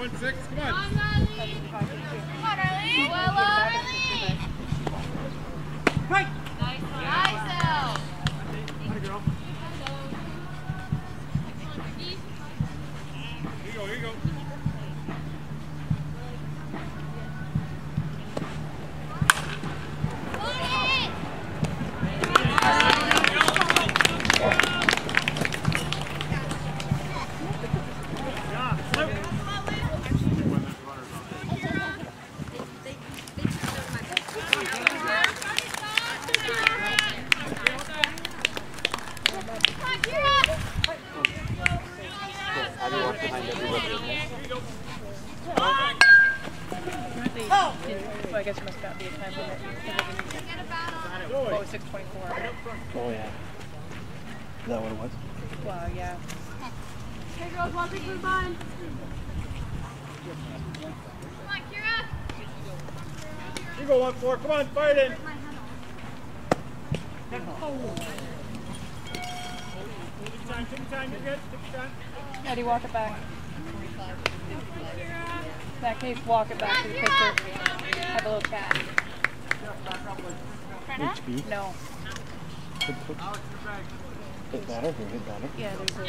one six. Come on. Hi, girl. Here you go. Here you go. Yeah. Flip. I didn't walk behind everybody. Oh, I guess it must not be a time limit. Oh, six twenty-four. Oh, yeah. Is that what it was? Wow, yeah. Hey girls, one big food bun. You go one four. Come on, fire it in. Take your time. Take your time. You're good. Take your time. Eddie, walk it back. That case, walk it back to the picture. Have a little chat. HP. No. Good, good. Alex, in the bag. Get better, get better. Yeah, there's a.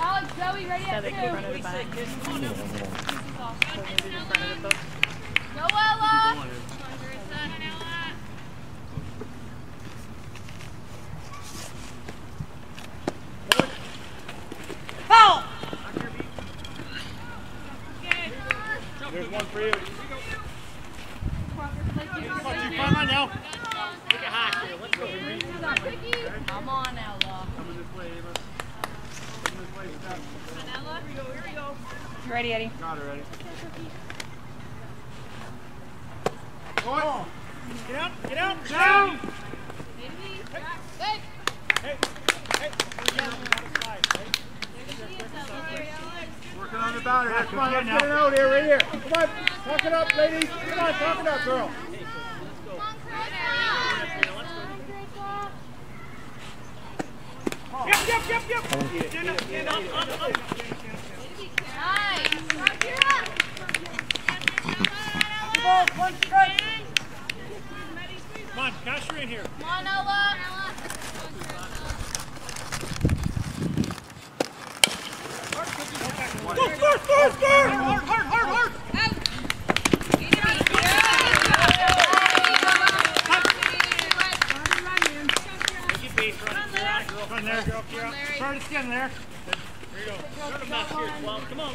Alex, Zoe, ready Yeah, at they can run it back. Yeah, yeah. So maybe the front of the book. Go, Ella. There's one for you. Come on, come on now. Take a hack here. Let's go. Come on, Ella. Coming this way, Ava. Coming this way, Steph. You ready, Eddie? Got her ready. Go on. Get out, get out, down! Hey. Hey, hey. Working on the batter here. Come on, let's get it out here, right here. Come on, talk it up, ladies. Come on, talk it up, girl. Yep, yep, yep, yep. Stand up, stand up, up, up. Nice. Come on, cash her in here. Come on, Ella. Score, score, score, score! Base running. Kira, girl. There, girl. Kira. Start it in there. There you go. Here. Come on.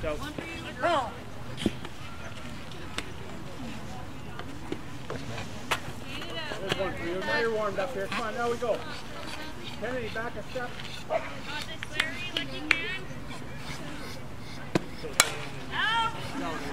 There's one for you. Now you're warmed up here. Come on, now we go. Kennedy, back a step. Oh! Yeah. on.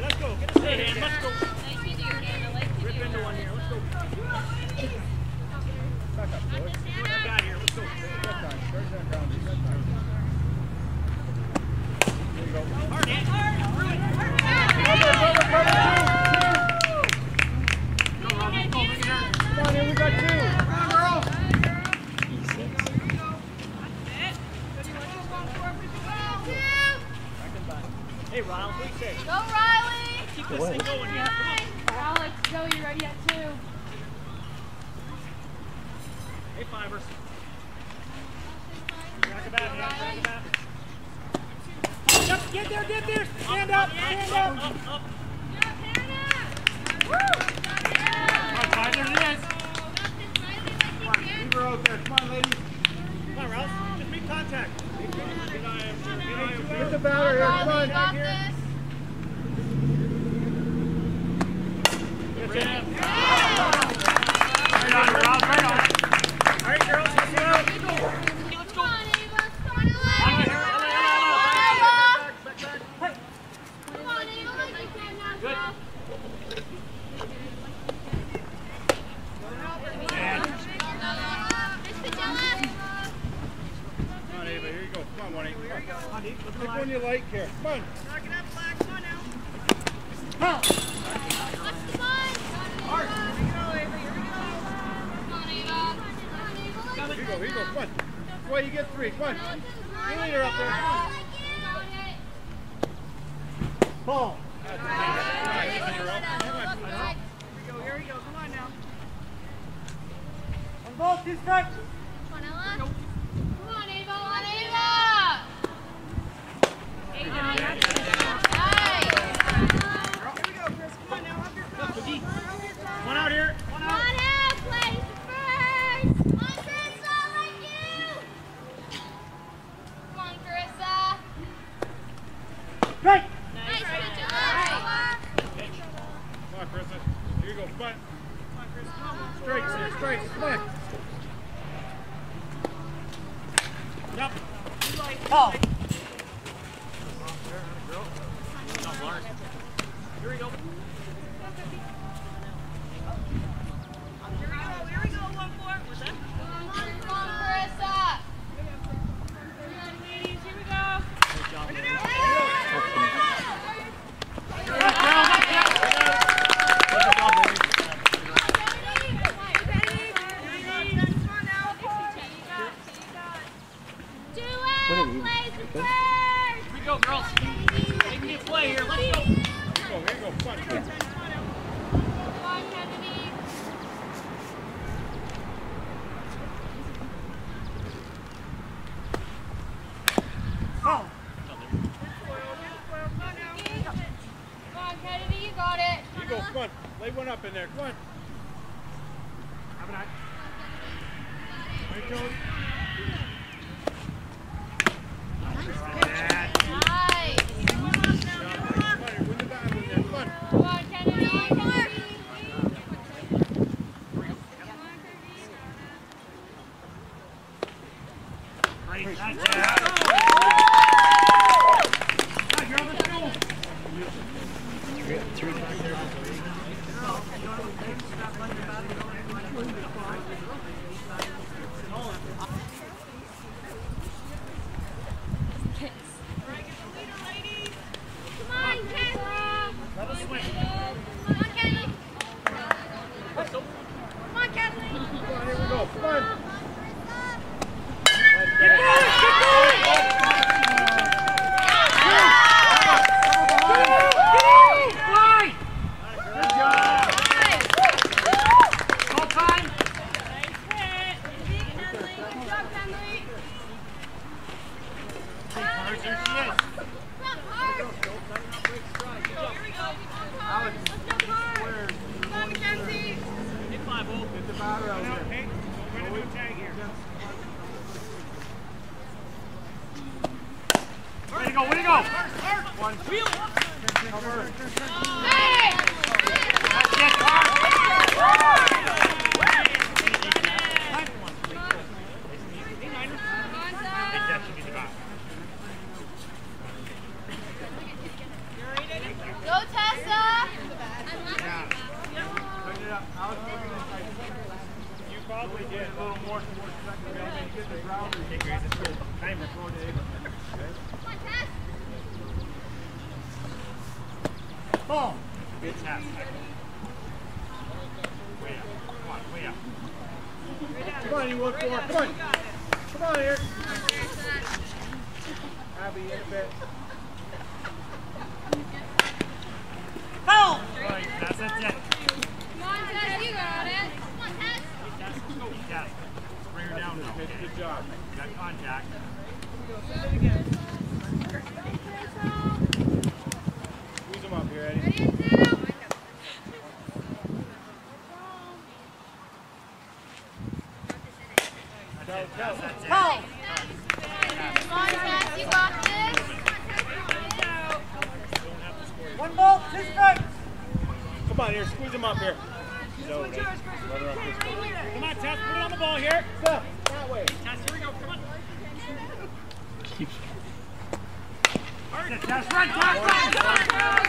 Let's go. Get the stay hand, let's go. Rip into one here, let's go. Back up, Joey. I got here, let's go. That time, there's that ground, there's that time. There you go. Hard hit. Cover, cover, cover, two. Come on, here we got two. Come on, girls. Hey, Ronald, what do you say? Go, Riley! Keep this thing going here. Come on. Alex, Joey, ready at two. Hey, Fivers. Back about, hand, back about. Yep, get there, get there. Stand up, stand up. Up, up. All right, five, there it is. Leave her out there. Come on, ladies. Come on, Ralph. Just make contact. Get the batter here. Come on. you got this. Right on, right on. All right, girls, let's go. Let's go. Come on, Ava. Come on, Back Ava. here. Back, back, back. Come on, Ava. Good. Come on, Ava, here you go. Come on, one, eight. Come on, Eve. Pick one you like here. Come on. Here you go, here you go. Come on. That's why you get three. Come on. You lead her up there. You look for. Come on. Come on here. Abby, in a bit. Right, Tess, you got it! Come on, Tess! Yes. Bring contact. Squeeze them up here, Eddie. Ready and two! That's it. That's it. Come on, Tess, you got this! One ball, two strikes. Come on here, squeeze him up here. No, right. Let up. Come on, Tess, put it on the ball here. Step, that way. Tess, here we go, come on. Keeps. That's it, Tess, run, Tess, run, Tess.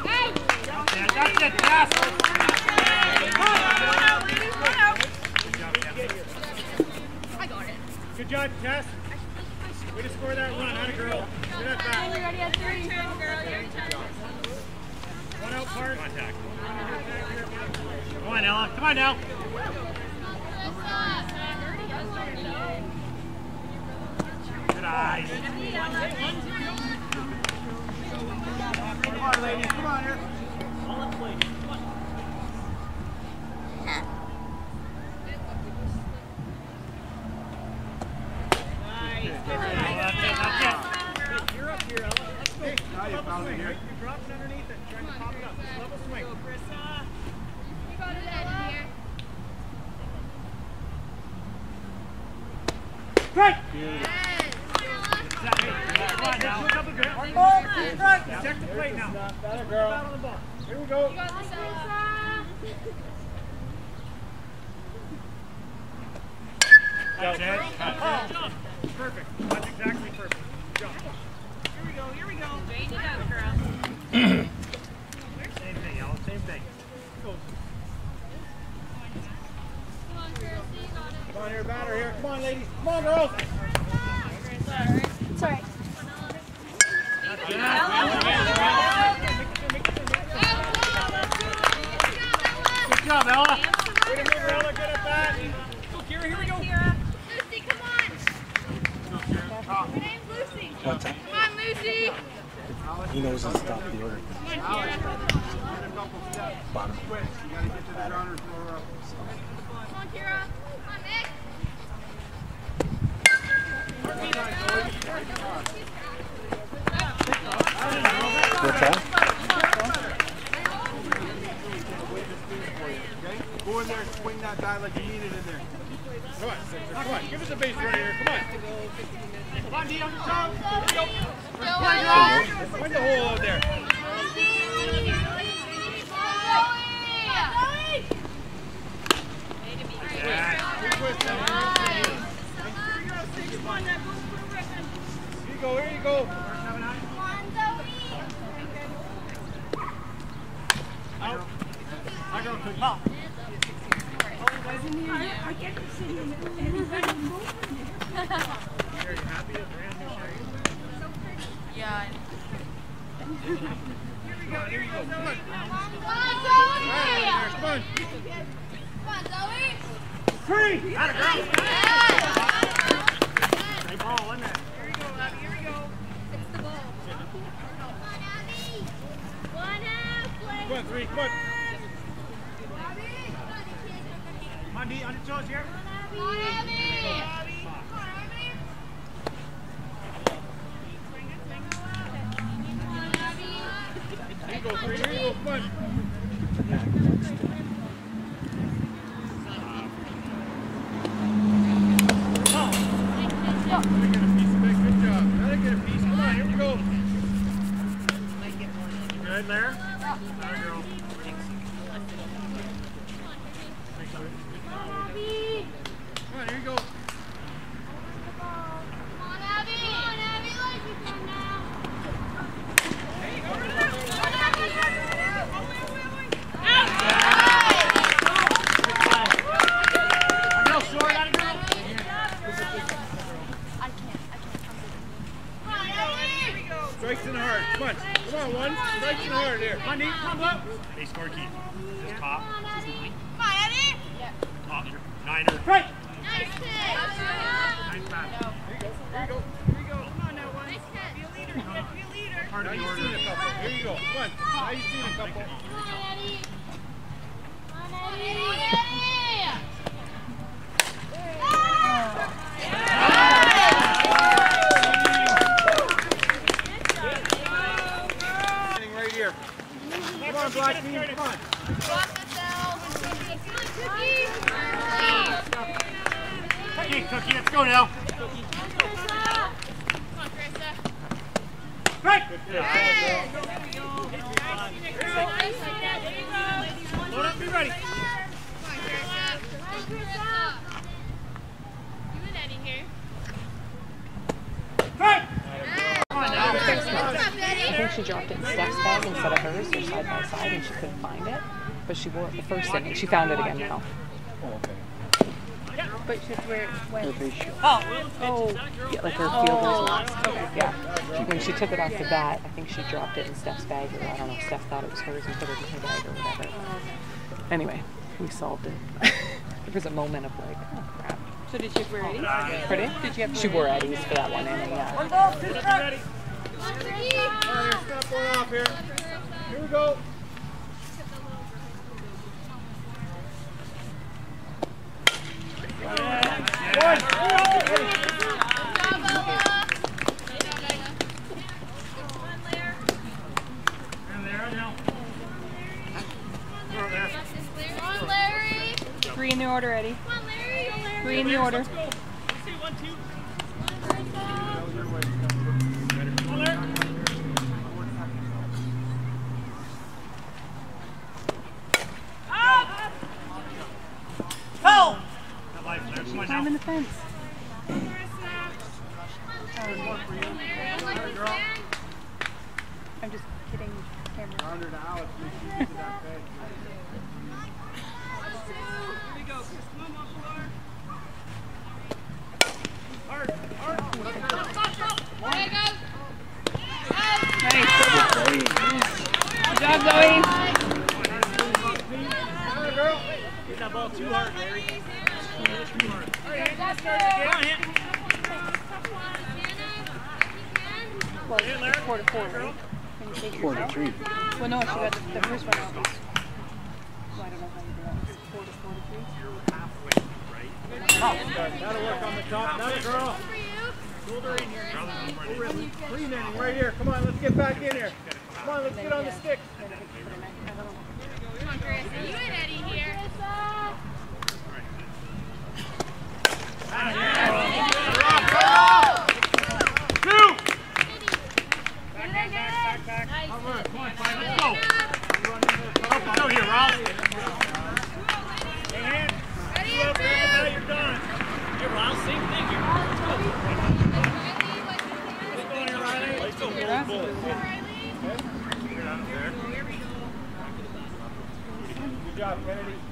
Hey! That's it, that's it, Tess. Good job, Tess. I got it. Good job, Tess. Way to score that run, atta girl. Get that back. Ready at three. One out. Contact. Come on, Ella. Come on now. Good eyes. Come on, ladies. Come on here. That's it, that's it. You're up here, Ella. Let's go. Now you found it here. Your drop's underneath it. Trying to pop it up. Just level swing. You got it in here. Strike! Yes! Come on now. Ball, strike. Check the plate now. Better, girl. on the ball. Here we go. You got this, Ella. That's it. That's. Perfect. That's exactly perfect. Jump. Here we go, here we go. Straighten it out, girl. Same thing, Ella. Same thing. Go. Come on, Kirsty, you got it. Come on here, batter here. Come on, ladies. Come on, girls. Sorry. Good job, Ella. Way to move Ella. Good at bat. Go, Kira. Here we go. Lucy, come on. Her name's Lucy. What's that? Come on, Lucy. He knows to stop the order. Bottom. Quick. You gotta get to the ground or throw her up. Come on, Kira. Come on, Nick. What's that? Go in there and swing that bat like you need it in there. Come on, come on. Give us a base runner here. Come on. Come on, D on your toes. Here we go. Go, Play Ella. girl. Find the hole out there. Yeah. Good twist now. Here you go, here you go. Out. I go quick. Pop. Are you happy with brand Here we go, here you go. Come on. Come Come on. on, Zoe. Three. Atta girl. Hey, ball in there. Here we go, Abby, here we go. Come on, three. Come on. Come on, D. On your toes here. Here you go, three. Here you go. Come on. Right. she found it again now. But she's where it went. Oh, oh. Yeah, like her oh. field was lost. Okay. Yeah. When she took it off the bat, I think she dropped it in Steph's bag, or I don't know, Steph thought it was hers and put it in her bag or whatever. Anyway, we solved it. there was a moment of like, oh crap. So did she wear Eddies? Pretty? Did you have She wore Eddies for that one, and yeah. One ball, two, three. Here we go. the order, Eddie. Come on, Larry. Go, Larry. Read the order. Let's go. Let's see, one, two. Up! The fence. ready.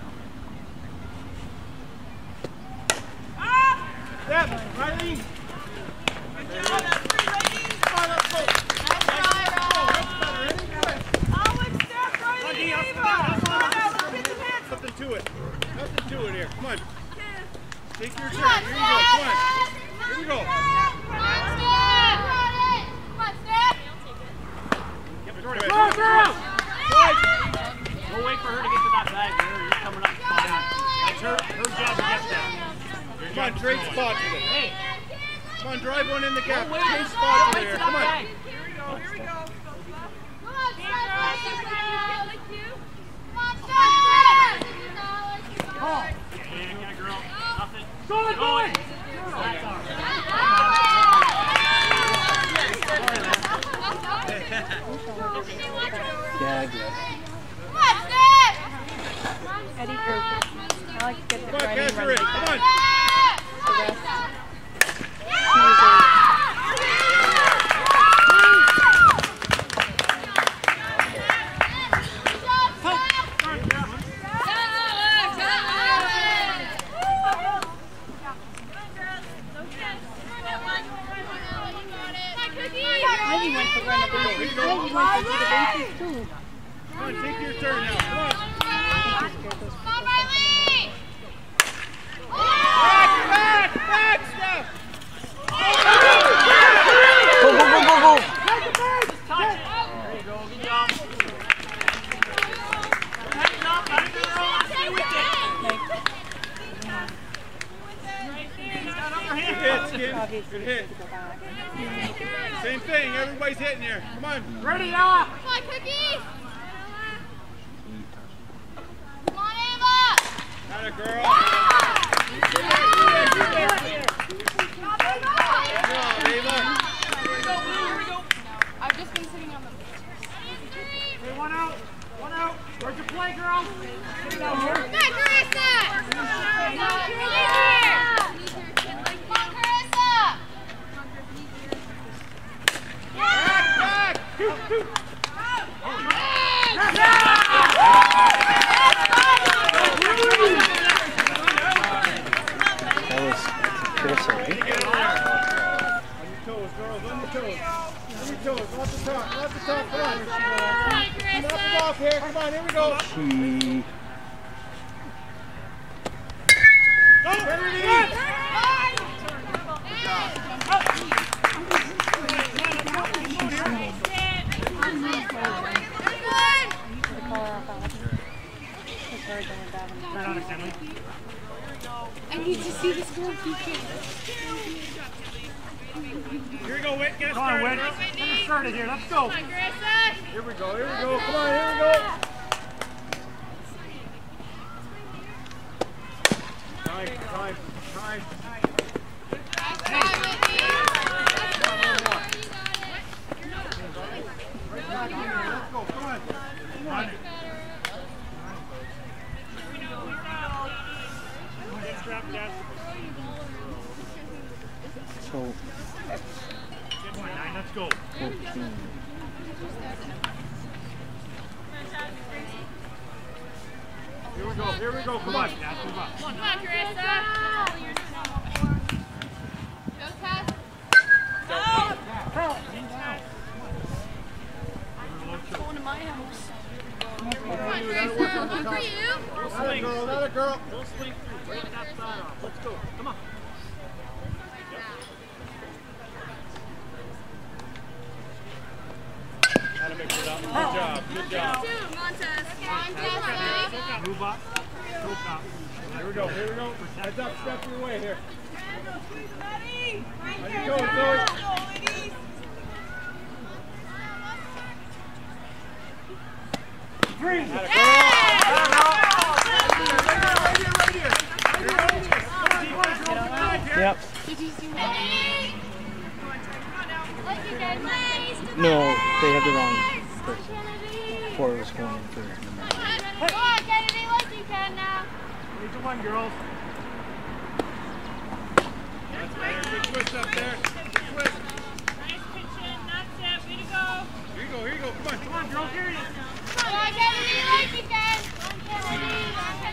Come on, take your turn now. Come on. Come on, Riley! Back, back, back, Steph! Oh, Ken. obviously Good hit. to go back. Same thing. Everybody's hitting here. Come on. Ready, Ella! Come on, Cookie! Come on, Ava! Not a girl. I've just been sitting on the Hey, one out. One out. Where's your play, girls? Get it out here. Come Carissa! Come on, Carissa! That was Carissa, right? On your toes, girls. On your toes. On your toes. Off the top. Off the top. Come on. Come on, Knock them Carissa! off here. Come on. Here we go. She Ready? To call her off out. It's hard going down. Turn on it, Stanley. I need to see this girl peeking. Here we go, Whit. Get us Come on, started. Whit. girls. Get us started here. Let's go. Come on, Carissa! Here we go. Here we go. Come on. Here we go. Time. Time. Time. Nice try, Whitney! Let's go. Come on. Run. Get strapped, Jess. So nine. Let's go. 14. Here we go. Here we go. Come on, Jess. Move up. Come on, Carissa! Go, Tess! Going to my house. Come on, Carissa! One for you! Not girl. Not a girl. Don't swing Three. Not a girl. Yep. Did you see me? Like you guys No, they have the wrong person. Four was going in for number nine. Come on, Kennedy, like you can now. Three to one, girls. That's better. Good twist up there. Good twist. Here you go. Here you go. Come on. Come on, girls. Here it is. Come on, Kennedy, like you can. Come on, Kennedy.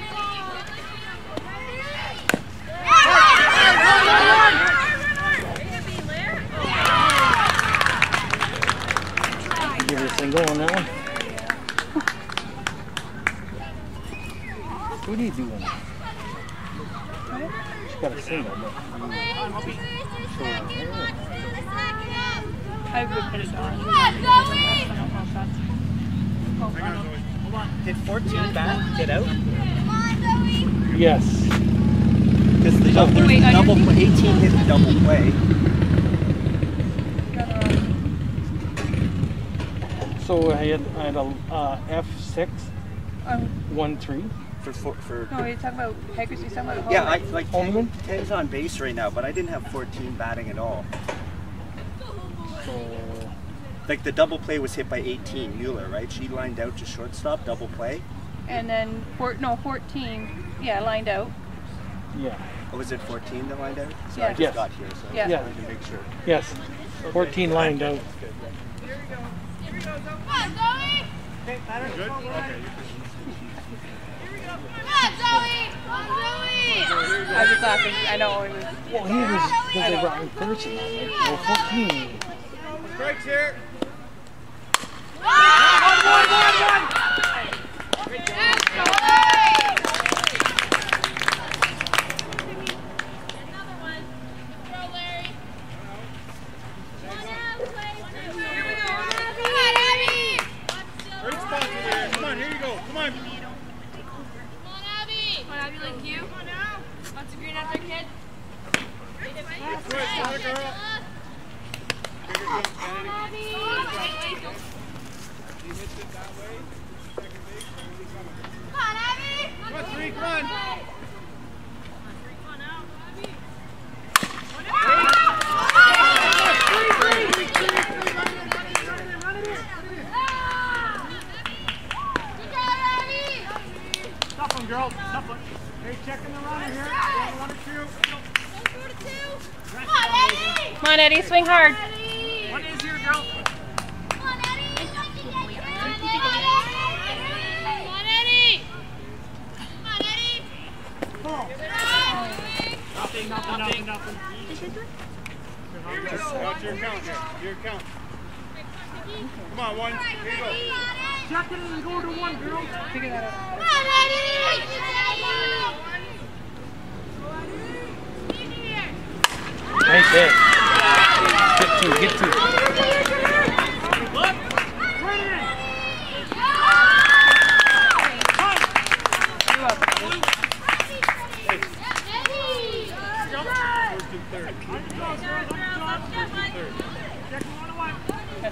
Give her a single on that one. What are you doing? She's got a single, but I would put it on. Come on, Zoe. I don't know if that's. Oh, Hang on, Zoe. Hold on. Did 14 back get out? Come on, Zoe. yes. Because the double, Wait, double play, 18 hit the double play. got her on. So I had, I had a uh, F6, Um, 1 3. For, for, for no, he's talking about Haggers. He's talking about. yeah, I, Holman. like Holman? 10, 10's on base right now, but I didn't have 14 batting at all. So Like the double play was hit by 18, Mueller, right? She lined out to shortstop, double play. And then four, no, 14. Yeah, lined out. yeah. Or was it 14 that lined out? So I Yeah. just Yes. got here, so I Yeah. just wanted to make sure. Yes. 14 lined out. Come on, Zoe. Okay. Good? Come on, Okay. Come on, Zoe. Come on, Zoe. I laughing. I know. It was, Well, he was, because they brought me person. Well, 14. Strikes here. Throw,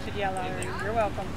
should yell. You're welcome.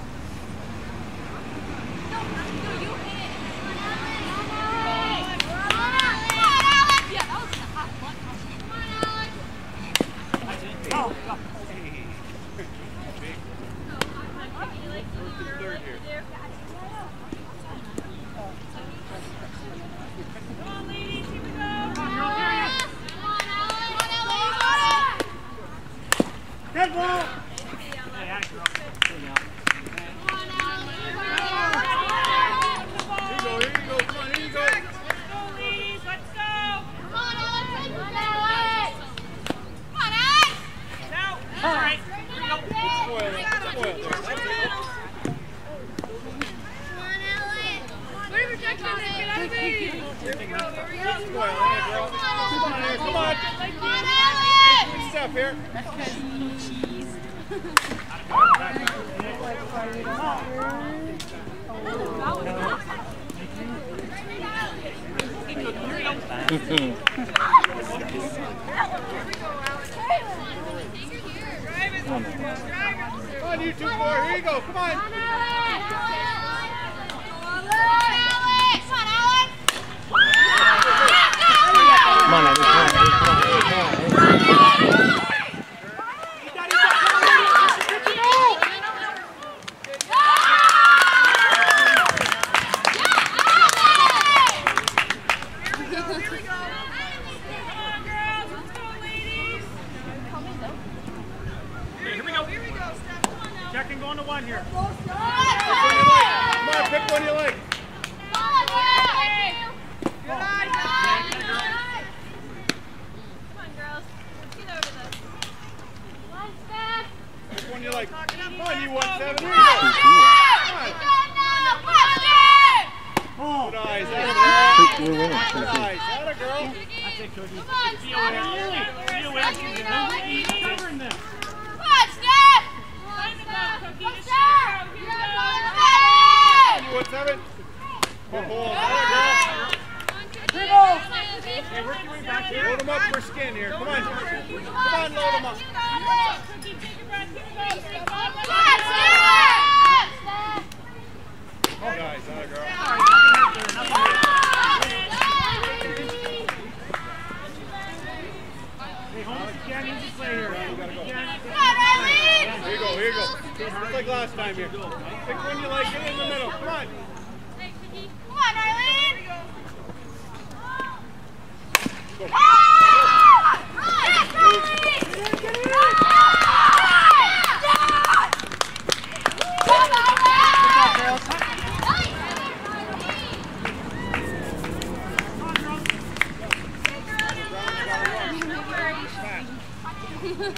Come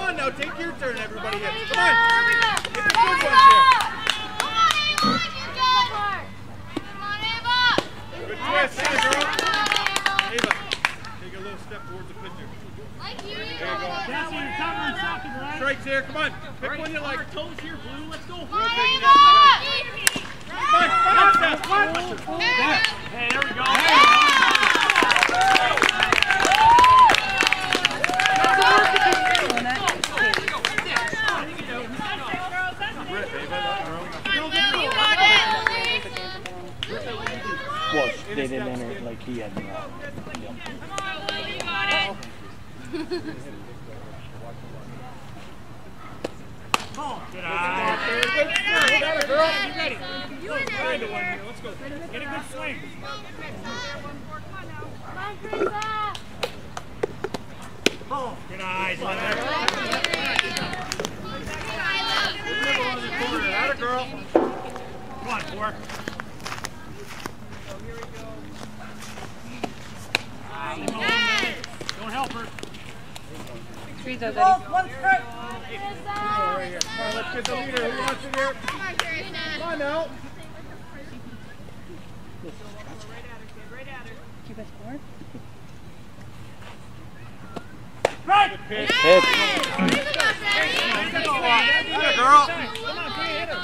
on now, take your turn, everybody. Hits. Come on. A good one here. Come on. Pick right, one you like. Our toes here, Blue. Let's go. Come on, Ava. Come on, Hey, there we go. Hey. Will, you got it. Good eye. Good. You got it, girl. You ready? You and Find one. Let's go. Get a good swing. Good eyes. Nibble on the corner. Atta girl. Come on, four. Don't help her. Trees out, Ball, one strike. Right. Come on, let's get the leader. Who wants it here? Come on, Carissa. Come on now. You guys scored? Good pitch. Hit. Atta girl. Come on, Kay, hit her.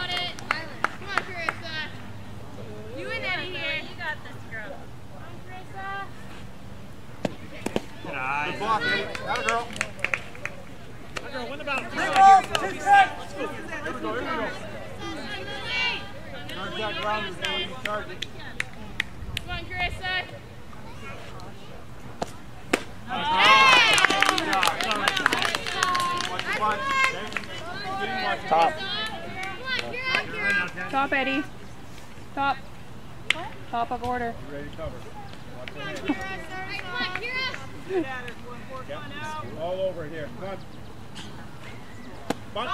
Come on, Carissa. You and Eddie here. You got this, girl. Come on, Carissa. Good block, Eddie. Atta girl. That girl, win the battle. Three balls, two strikes. Here we go, here we go. Charge that ground before you charge it. Come on, Carissa. Good job. Watch the punch. Okay? Getting watch the Top. Top, Eddie. Top. Top of order. You ready to cover? Watch Come. All over here. Come on. Bunch.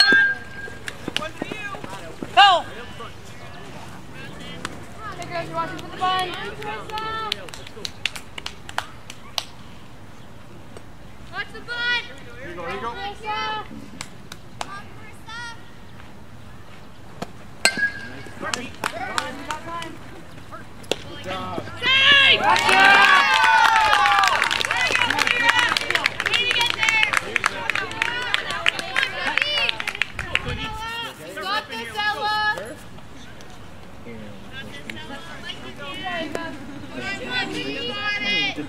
Go! Come on, the girls are watching for the bun. Watch the bun. Here you go, here you go. Carissa. Good job. Save! Way to get there! Stop this, Ella!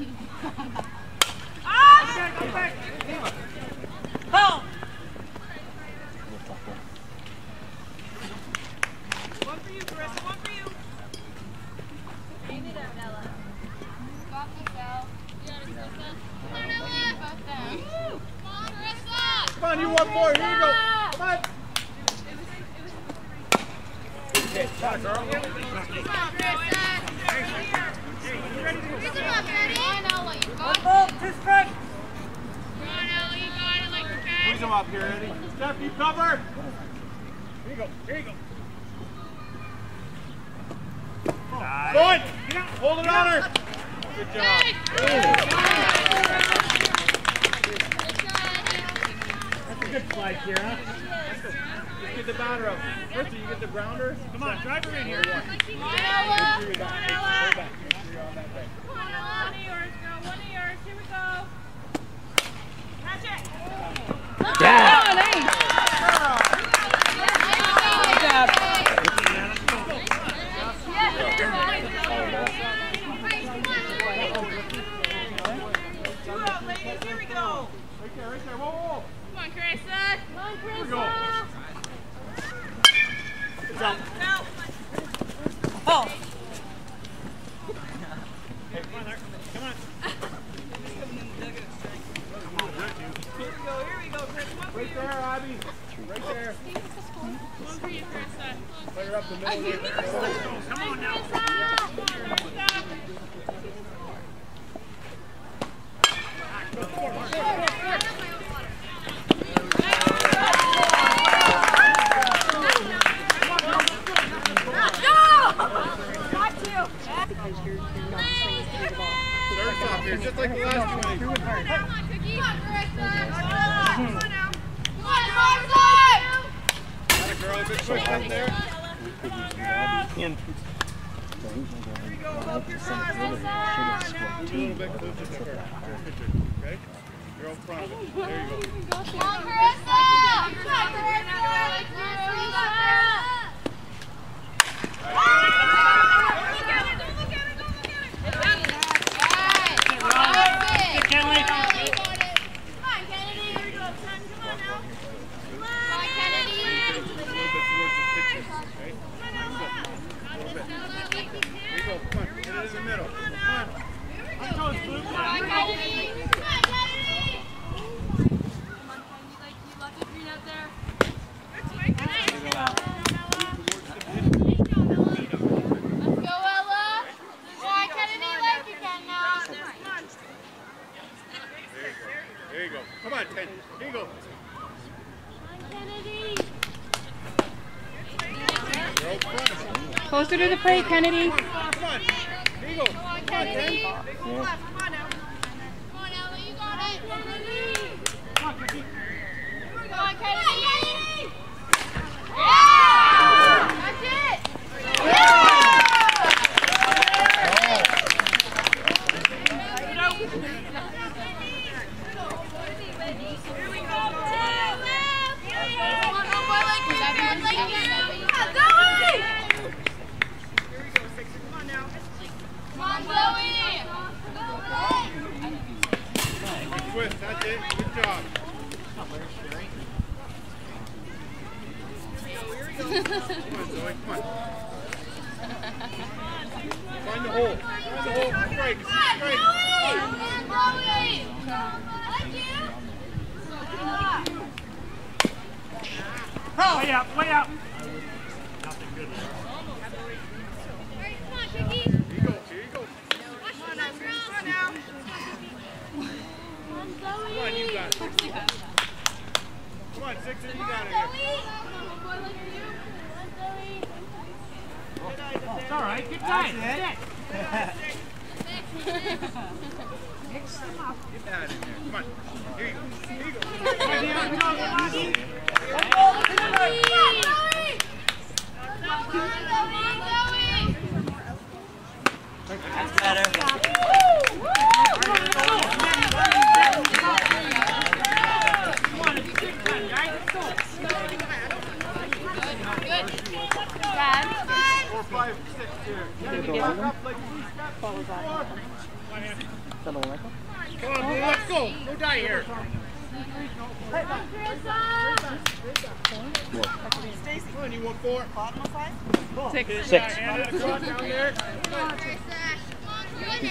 You got it. Go! Got thank you. Closer to the plate, Kennedy. Come on, come on. Eagle. Come on, Kennedy. Yeah. job. Come on, Zoe. Come on. Find the hole. Find the hole. Strike. Strike. Zoe! Zoe! Way up, way up. on, Sixer, you got it here. It's all right. Good time. That's it. Mix them up. Get that in there. Come on. Here you go. Here you go. That's better. Six. Six. He.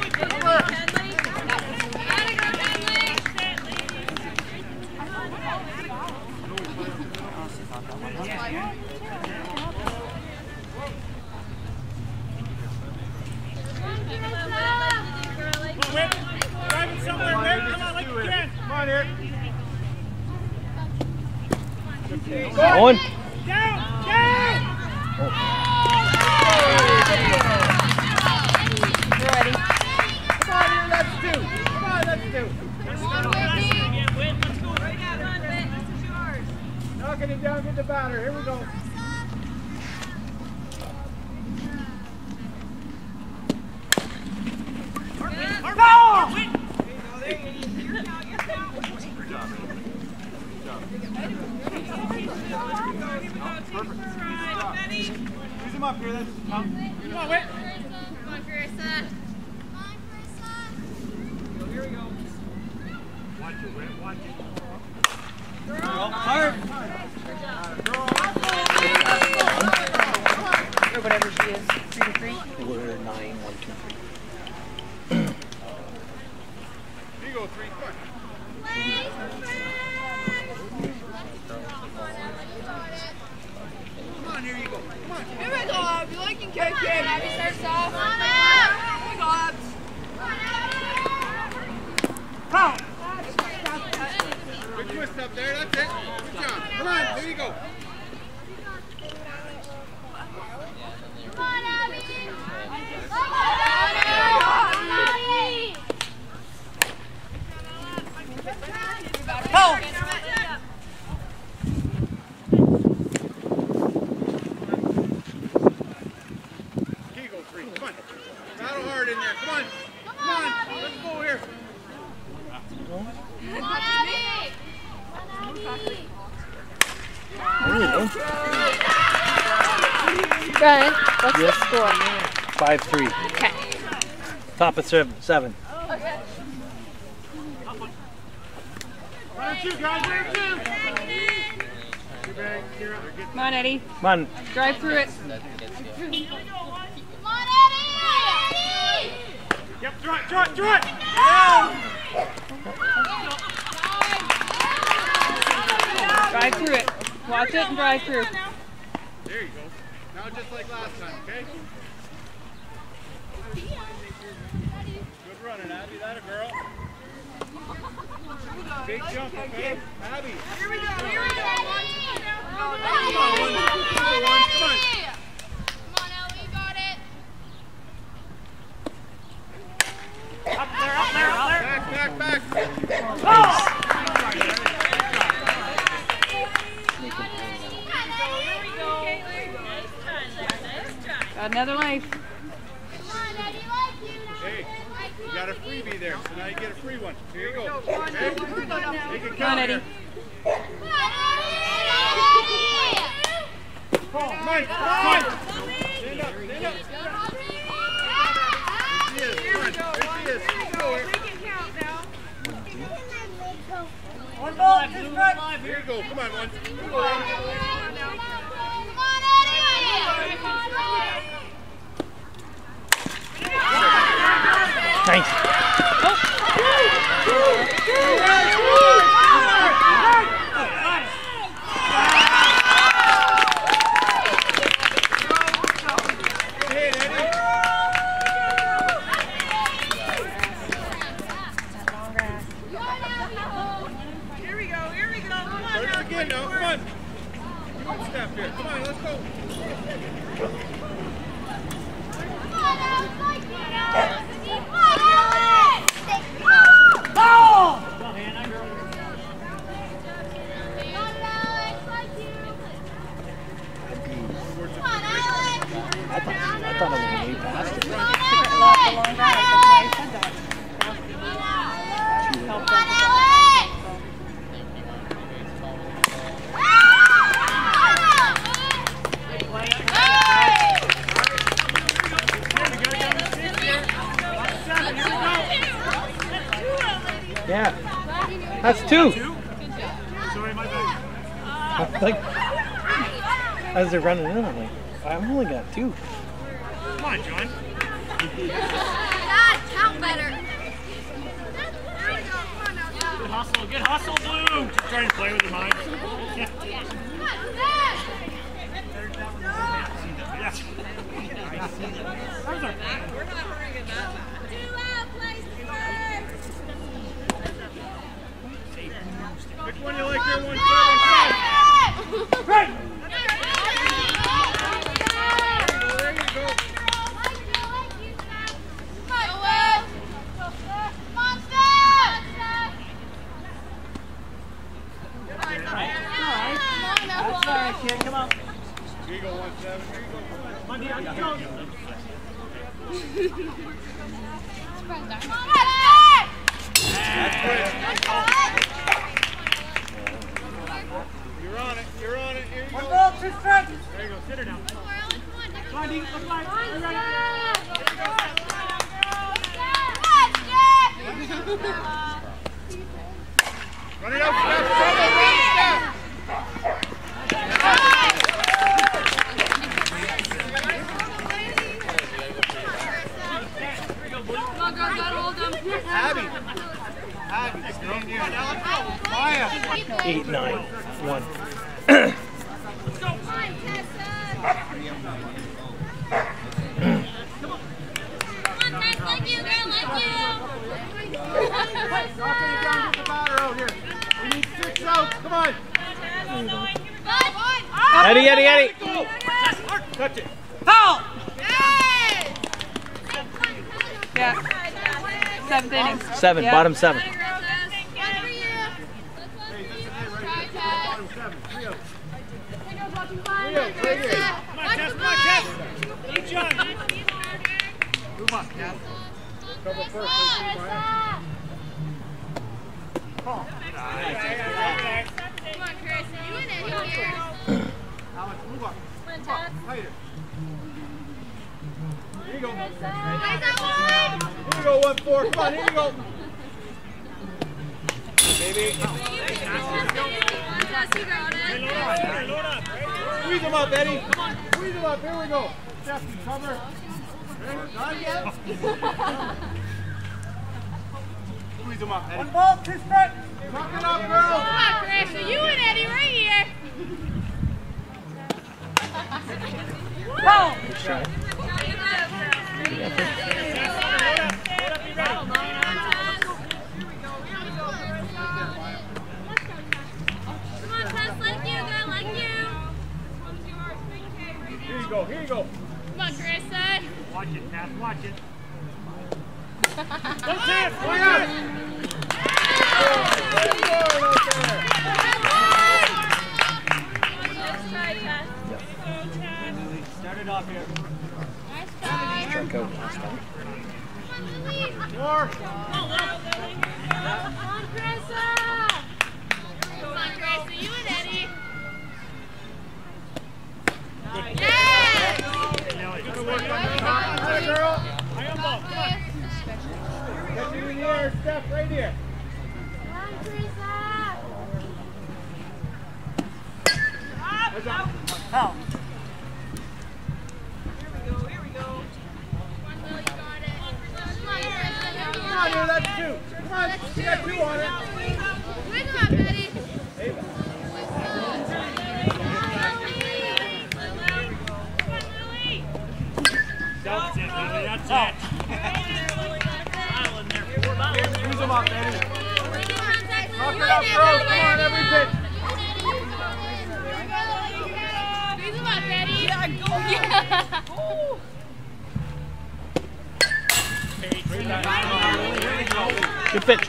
Going. Down, down. Oh. Here, let's do. knocking it down, get the batter. Here we go. Go, three. Come on. Here you go. Come on. Here we go, Abby. Like in KK. Abby starts off. Here we go, Abs. Good twist up there. That's it. Good job. Come on. There you go. Come on, Abby. Come on, Abby. Here you go, three. Come on. Battle hard in there. Come on. Come on. Let's go here. Come on, Abby. There we go. Brian, what's Yes. the score? Five, three. Okay. Top of seven. seven. One or two, guys. One two. Your bag. Here, get Come on, Eddie. Come on. Drive through it. Come on, Abby. Yep, draw it, draw it, draw it. Drive through it. Watch it and drive through. There you go. Now just like last time, okay? Running, Abby. That a girl. Big jump, okay? Abby. Here we go. Here we go. Come Come on, one, two, one, come on. That's two. Sorry, my bad. Like, as they're running in, I'm like, I've only got two. Come on, John. Dad, count better. Good hustle, good hustle, Blue. Just trying to play with your mind. Yeah. Yes. Those are- Which One you like there, one seven. You go. That's Here you go, one seven. Monday, I'm going. Spread that. Outs. Come on. Eddie, Eddie, Eddie. Go. Touch it. Foul. Yeah. Seventh inning. Seven, Yeah. bottom seven. Bottom seven. Three outs. Three outs. Right here. Come on, Tess, come on, Tess. Each on. Move up, Cass. Cover first. Let's see, Maya. Alex, move up. Tighter. Here you go. Here you go, one four. Come on, here you go. Baby. Load up. Squeeze up, Eddie. Squeeze him up. Here we go. Steph, you cover. There, Not yet. Squeeze him up, One Eddie. ball, two strikes. Knock it up, girl. Here you go. Here you go. Come on, Carissa. Watch it, Cass. Watch it. Top. Atta girl. High on ball. Come on. It in the air, Steph, right here. Heads up. Foul. Come on, here, that's two. Come on, you got two on it. Squeeze them up, Eddie. Knock it up, girls. Come on, every pitch. Good pitch.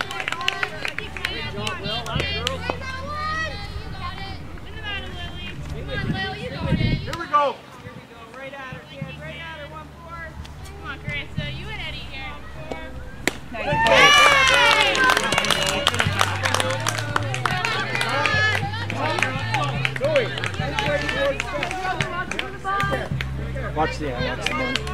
Here we go. Zoe, Watch the, uh, watch.